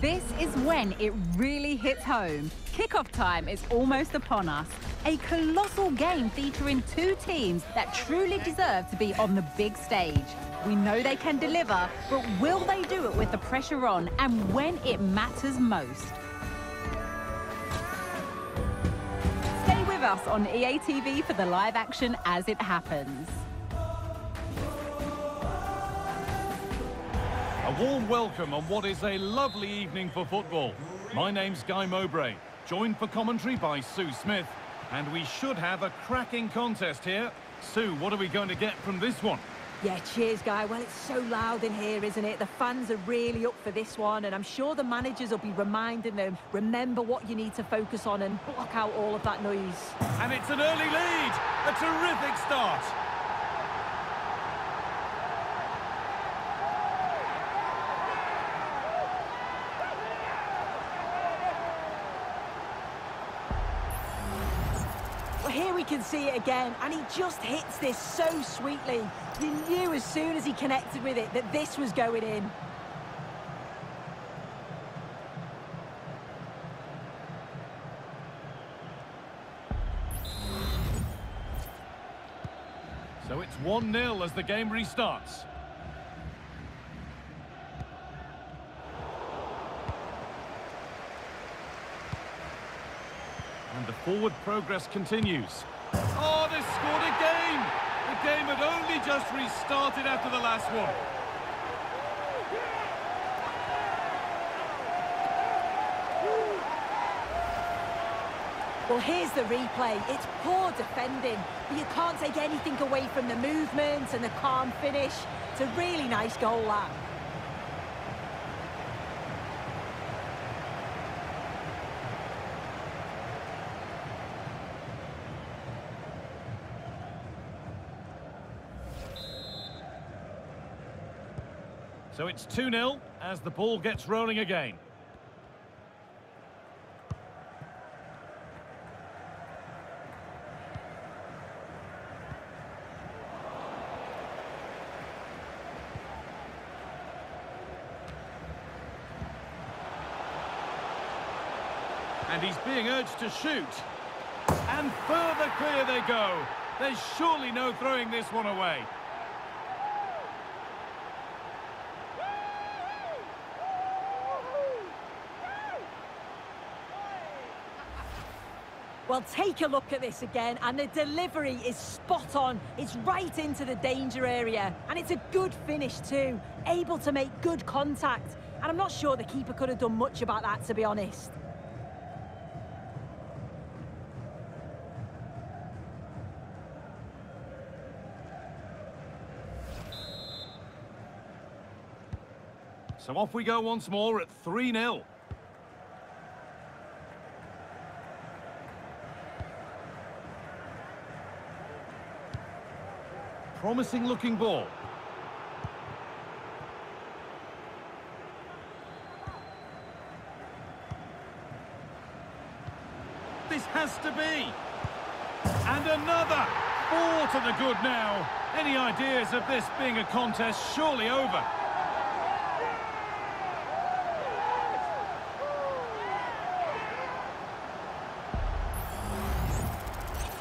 This is when it really hits home. Kickoff time is almost upon us. A colossal game featuring two teams that truly deserve to be on the big stage. We know they can deliver, but will they do it with the pressure on and when it matters most? Stay with us on EA TV for the live action as it happens. A warm welcome on what is a lovely evening for football. My name's Guy Mowbray, joined for commentary by Sue Smith, and we should have a cracking contest here. Sue, what are we going to get from this one? Yeah, cheers, Guy. Well, it's so loud in here, isn't it? The fans are really up for this one, and I'm sure the managers will be reminding them, remember what you need to focus on and block out all of that noise. And it's an early lead! A terrific start! Can see it again, and he just hits this so sweetly. You knew as soon as he connected with it that this was going in. So it's 1-0 as the game restarts. And the forward progress continues. Had only just restarted after the last one. Well, here's the replay. It's poor defending, you can't take anything away from the movement and the calm finish. It's a really nice goal, that. So it's 2-0 as the ball gets rolling again. And he's being urged to shoot. And further clear they go. There's surely no throwing this one away. Well, take a look at this again, and the delivery is spot on. It's right into the danger area, and it's a good finish too. Able to make good contact, and I'm not sure the keeper could have done much about that, to be honest. So off we go once more at 3-0. Promising looking ball. This has to be. And another. Four to the good now. Any ideas of this being a contest surely over?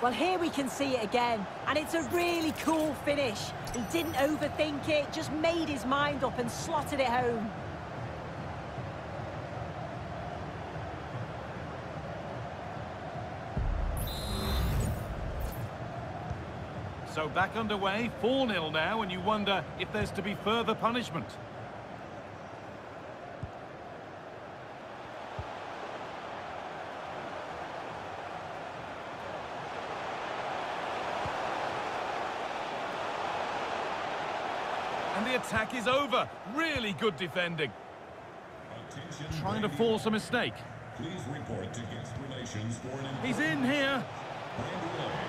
Well, here we can see it again, and it's a really cool finish. He didn't overthink it, just made his mind up and slotted it home. So back underway, 4-0 now, and you wonder if there's to be further punishment. Attack is over. Really good defending. Attention, Trying to force a mistake. Please report to guest relations for an He's in here.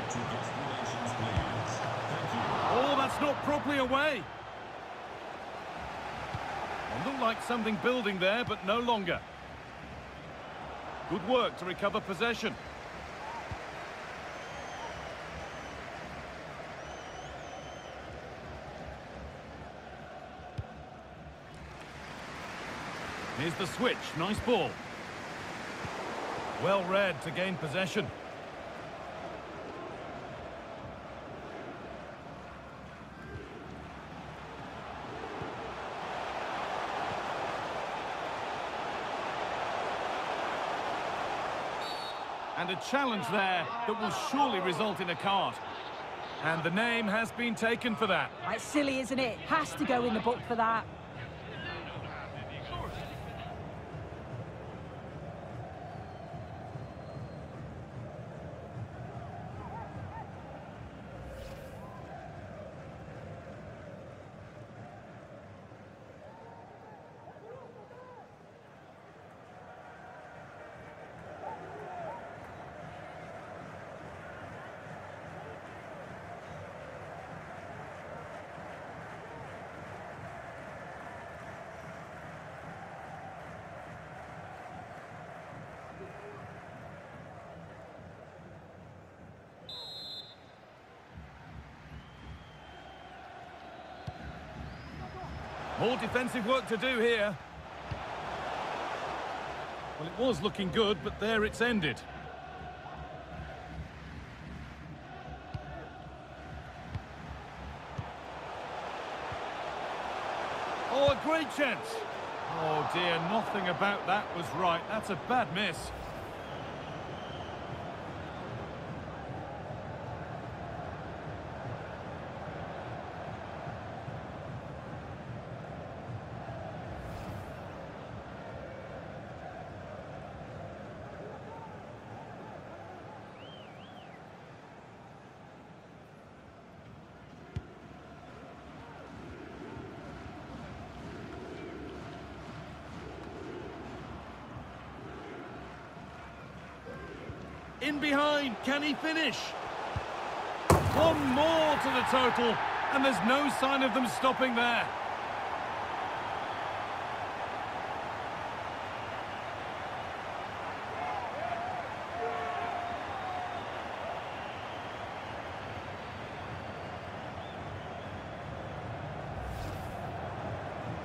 To guest relations, please. Thank you. Oh, that's not properly away. It looked like something building there, but no longer. Good work to recover possession. Here's the switch. Nice ball. Well read to gain possession. And a challenge there that will surely result in a card. And the name has been taken for that. It's silly, isn't it? Has to go in the book for that. More defensive work to do here. Well, it was looking good, but there it's ended. Oh, a great chance. Oh, dear, nothing about that was right. That's a bad miss. In behind, can he finish? One more to the total, and there's no sign of them stopping there.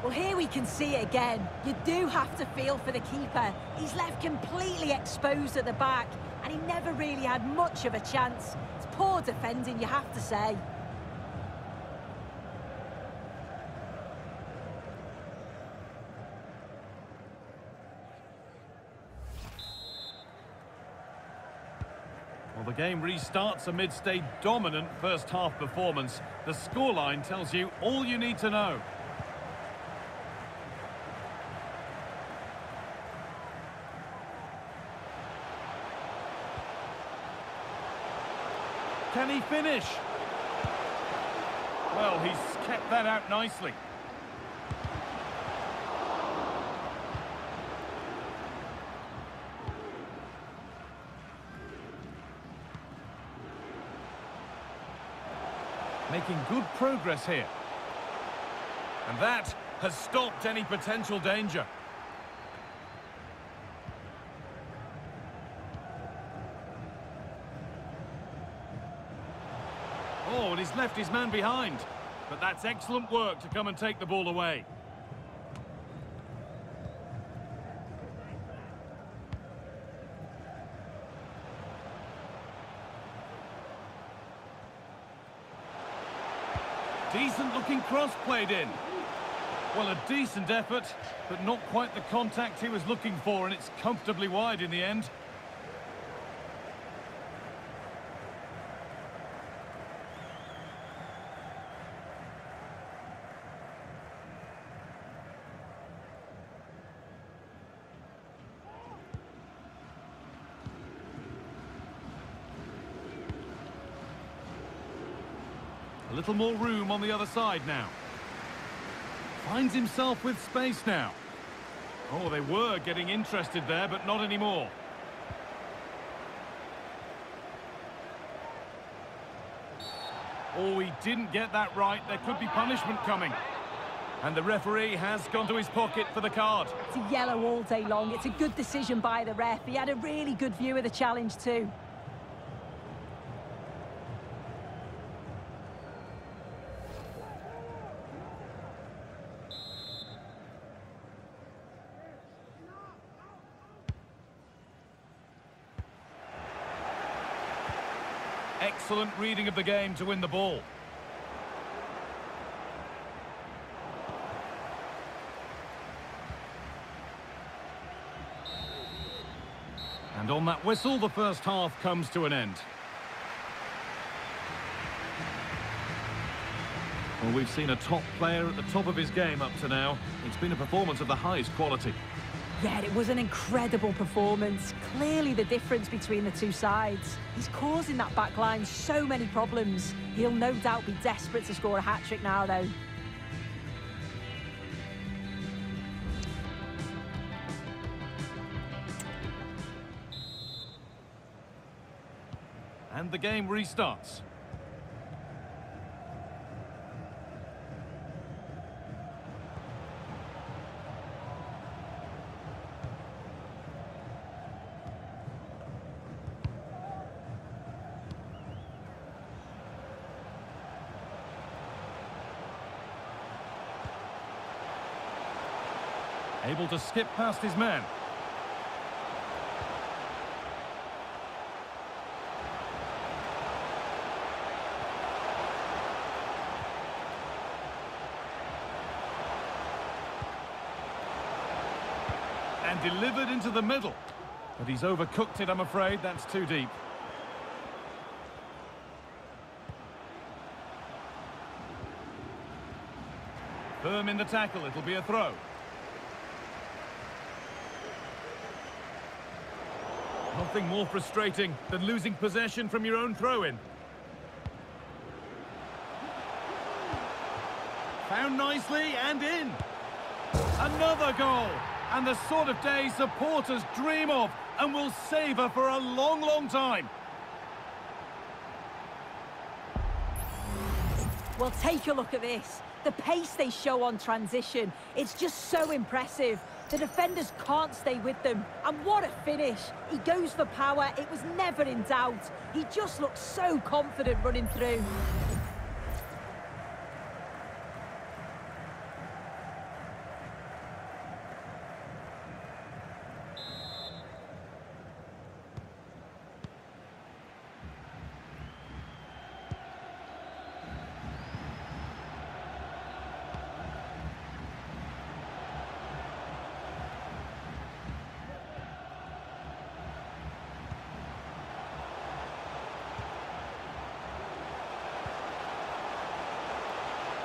Well, here we can see it again. You do have to feel for the keeper. He's left completely exposed at the back, and he never really had much of a chance. It's poor defending, you have to say. Well, the game restarts amidst a dominant first-half performance. The scoreline tells you all you need to know. Can he finish? Well, he's kept that out nicely. Making good progress here. And that has stopped any potential danger. He's left his man behind. But that's excellent work to come and take the ball away. Decent looking cross played in. Well, a decent effort, but not quite the contact he was looking for, and it's comfortably wide in the end. Little more room on the other side now. Finds himself with space now. Oh, they were getting interested there, but not anymore. Oh, he didn't get that right. There could be punishment coming. And the referee has gone to his pocket for the card. It's a yellow all day long. It's a good decision by the ref. He had a really good view of the challenge too. Excellent reading of the game to win the ball. And on that whistle, the first half comes to an end. Well, we've seen a top player at the top of his game up to now. It's been a performance of the highest quality. Yeah, it was an incredible performance. Clearly the difference between the two sides. He's causing that back line so many problems. He'll no doubt be desperate to score a hat-trick now, though. And the game restarts. Able to skip past his man. And delivered into the middle. But he's overcooked it, I'm afraid. That's too deep. Firm in the tackle, it'll be a throw. Nothing more frustrating than losing possession from your own throw-in. Found nicely and in. Another goal. And the sort of day supporters dream of and will savour for a long, long time. Well, take a look at this. The pace they show on transition, it's just so impressive. The defenders can't stay with them. And what a finish. He goes for power. It was never in doubt. He just looks so confident running through.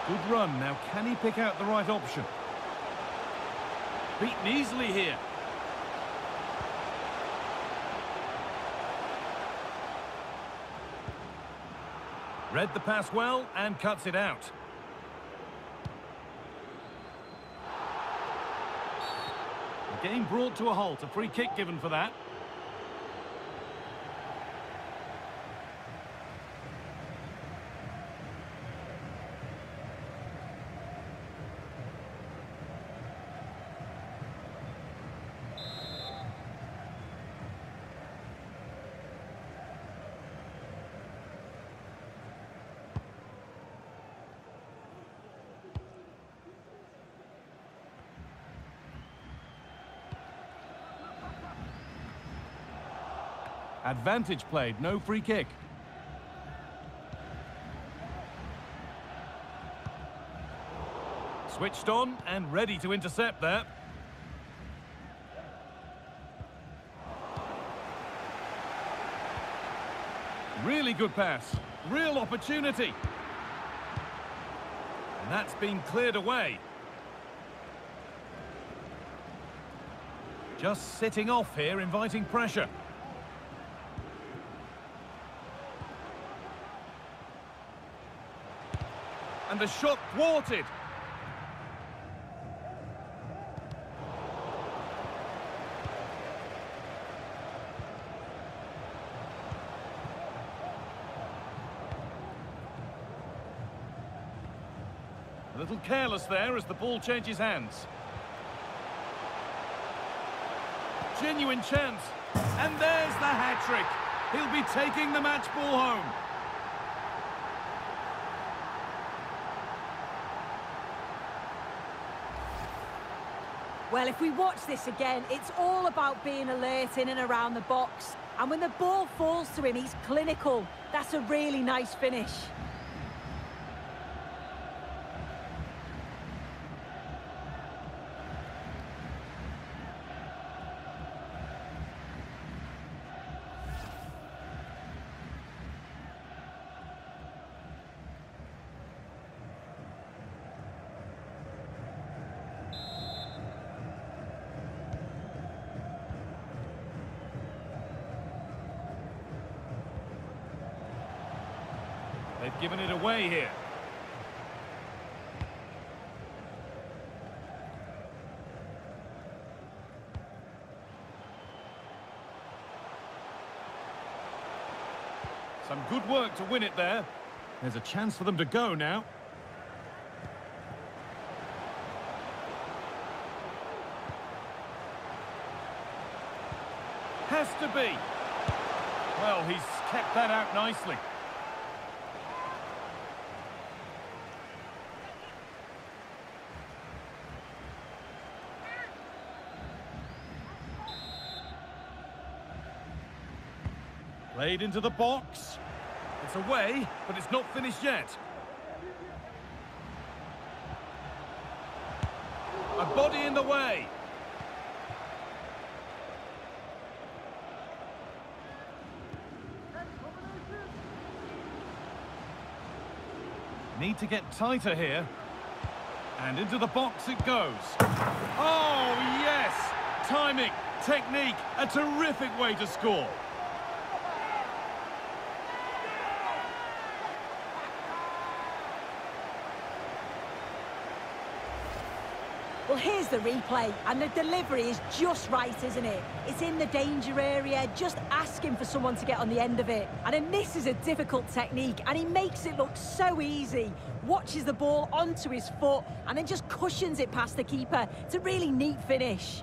Good run. Now, can he pick out the right option? Beaten easily here. Read the pass well and cuts it out. The game brought to a halt. A free kick given for that. Advantage played, no free kick. Switched on and ready to intercept there. Really good pass. Real opportunity. And that's been cleared away. Just sitting off here, inviting pressure. And the shot thwarted. A little careless there as the ball changes hands. Genuine chance. And there's the hat-trick. He'll be taking the match ball home. Well, if we watch this again, it's all about being alert in and around the box. And when the ball falls to him, he's clinical. That's a really nice finish. They've given it away here. Some good work to win it there. There's a chance for them to go now. Has to be. Well, he's kept that out nicely. Played into the box. It's away, but it's not finished yet. A body in the way. Need to get tighter here. And into the box it goes. Oh, yes! Timing, technique, a terrific way to score. Well, here's the replay, and the delivery is just right, isn't it? It's in the danger area, just asking for someone to get on the end of it. And then this is a difficult technique, and he makes it look so easy. Watches the ball onto his foot, and then just cushions it past the keeper. It's a really neat finish.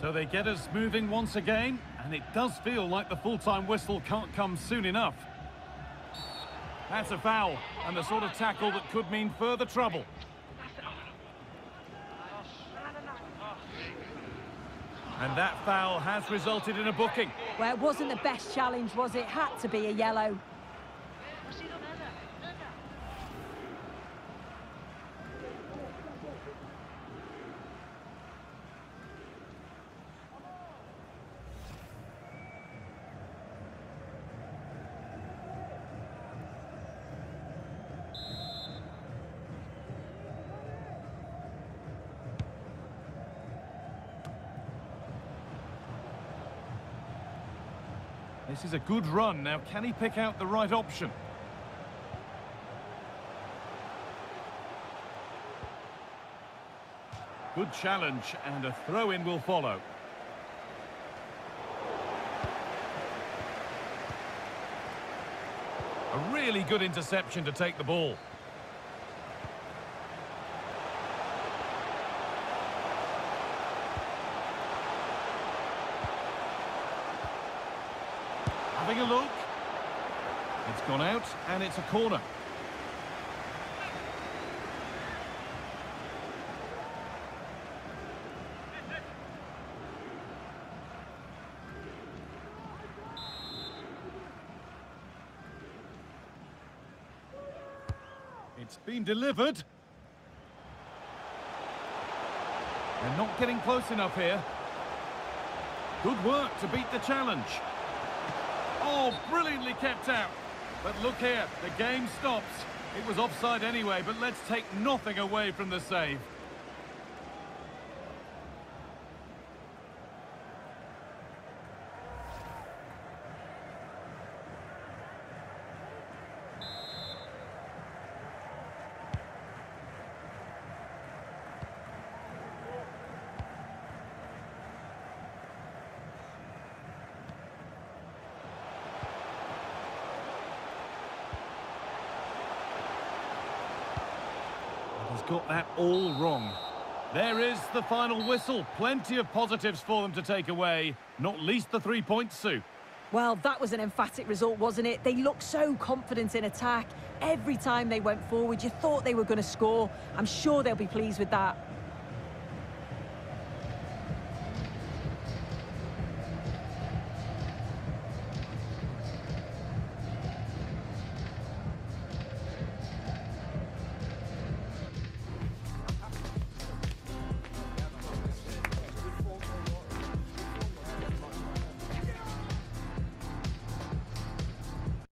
So they get us moving once again, and it does feel like the full-time whistle can't come soon enough. That's a foul, and the sort of tackle that could mean further trouble. And that foul has resulted in a booking. Well, it wasn't the best challenge, was it? Had to be a yellow. This is a good run. Now, can he pick out the right option? Good challenge, and a throw-in will follow. A really good interception to take the ball. Having a look. It's gone out, and it's a corner. It's been delivered. They're not getting close enough here. Good work to beat the challenge. Brilliantly kept out. But look here, the game stops. It was offside anyway, but let's take nothing away from the save. Got that all wrong. There is the final whistle. Plenty of positives for them to take away, not least the three points, Sue. Well, that was an emphatic result, wasn't it? They looked so confident in attack. Every time they went forward, you thought they were going to score. I'm sure they'll be pleased with that.